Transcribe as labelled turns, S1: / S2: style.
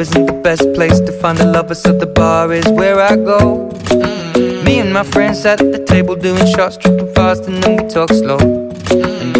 S1: isn't the best place to find a lover, so the bar is where I go. Mm -hmm. Me and my friends at the table doing shots, tripping fast, and then we talk slow. Mm -hmm